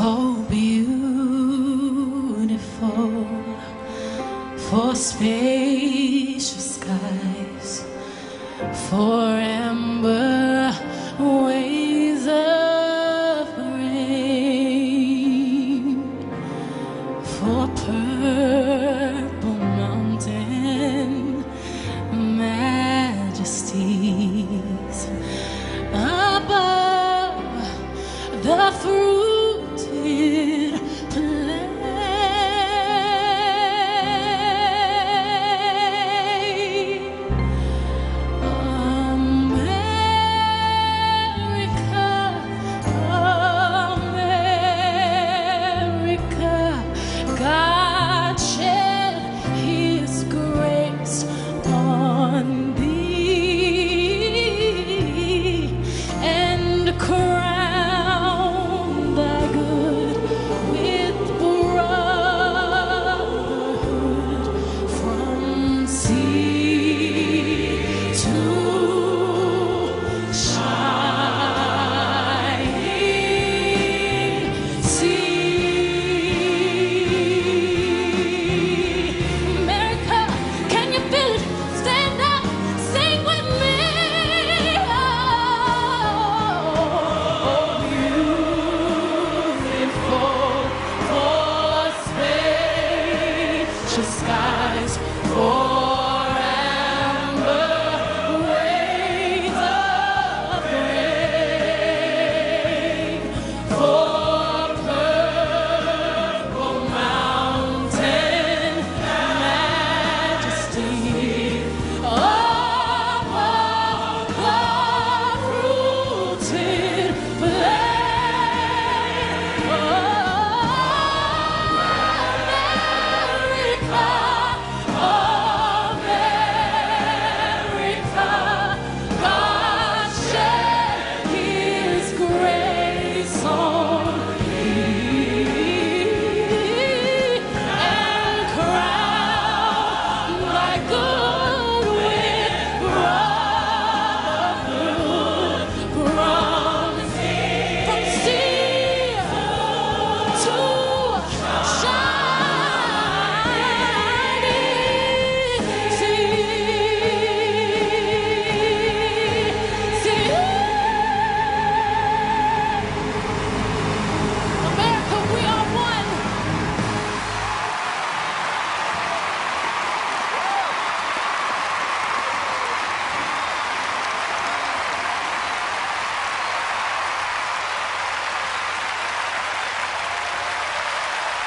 oh beautiful for spacious skies, for amber waves of rain, for pearl. precious sky.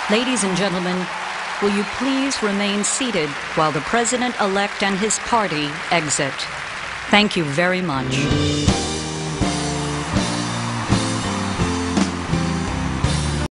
Ladies and gentlemen, will you please remain seated while the president elect and his party exit? Thank you very much.